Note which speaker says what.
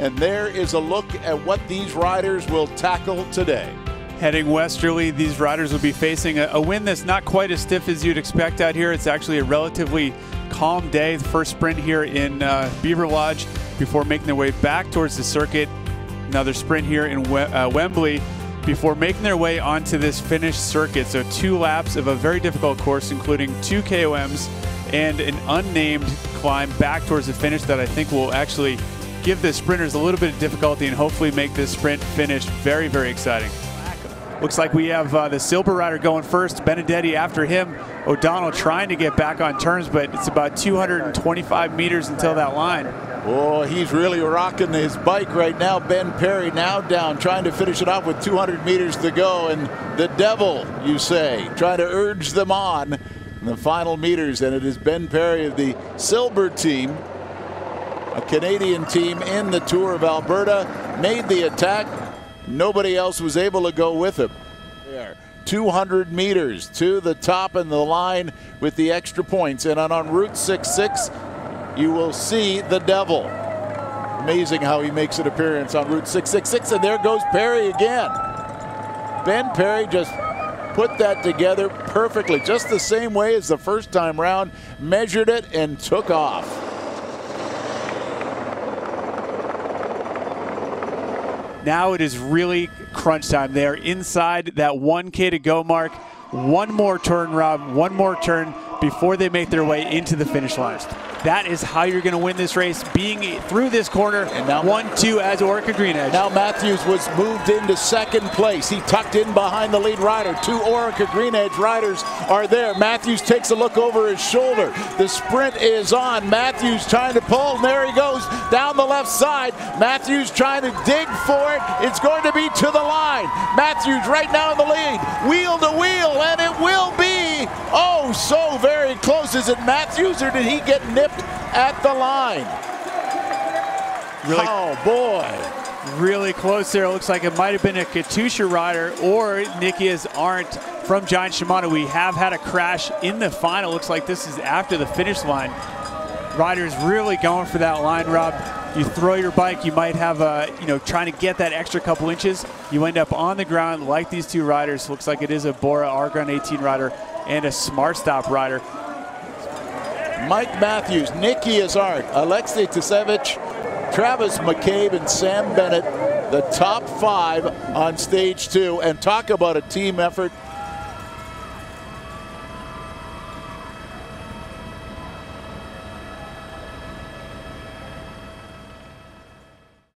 Speaker 1: And there is a look at what these riders will tackle today.
Speaker 2: Heading westerly, these riders will be facing a, a wind that's not quite as stiff as you'd expect out here. It's actually a relatively calm day. The first sprint here in uh, Beaverlodge before making their way back towards the circuit. Another sprint here in we uh, Wembley before making their way onto this finished circuit. So two laps of a very difficult course, including two KOMs and an unnamed climb back towards the finish that I think will actually give the sprinters a little bit of difficulty and hopefully make this sprint finish very, very exciting. Looks like we have uh, the Silber Rider going first, Benedetti after him. O'Donnell trying to get back on terms, but it's about 225 meters until that line.
Speaker 1: Oh, he's really rocking his bike right now. Ben Perry now down, trying to finish it off with 200 meters to go. And the devil, you say, trying to urge them on in the final meters. And it is Ben Perry of the Silber team, a Canadian team in the Tour of Alberta, made the attack. Nobody else was able to go with him. There. 200 meters to the top and the line with the extra points. And on, on Route 66, you will see the devil. Amazing how he makes an appearance on Route 666. And there goes Perry again. Ben Perry just put that together perfectly, just the same way as the first time round, measured it and took off.
Speaker 2: Now it is really crunch time. They are inside that 1K to go mark. One more turn, Rob, one more turn before they make their way into the finish line. That is how you're going to win this race, being through this corner. And now one, two as Orica Green Edge.
Speaker 1: Now Matthews was moved into second place. He tucked in behind the lead rider. Two Orica Green Edge riders are there. Matthews takes a look over his shoulder. The sprint is on. Matthews trying to pull, and there he goes down the left side. Matthews trying to dig for it. It's going to be to the line. Matthews right now in the lead, wheel to wheel, and it will be oh so very close. Is it Matthews or did he get nipped? At the line. Really, oh boy.
Speaker 2: Really close there. Looks like it might have been a Katusha rider or Nikias Arndt from Giant Shimano. We have had a crash in the final. Looks like this is after the finish line. Riders really going for that line, Rob. You throw your bike, you might have a, you know, trying to get that extra couple inches. You end up on the ground like these two riders. Looks like it is a Bora Argon 18 rider and a Smart Stop rider.
Speaker 1: Mike Matthews, Nikias Arndt, Alexei Tsatevich, Travis McCabe, and Sam Bennett, the top five on stage two. And talk about a team effort.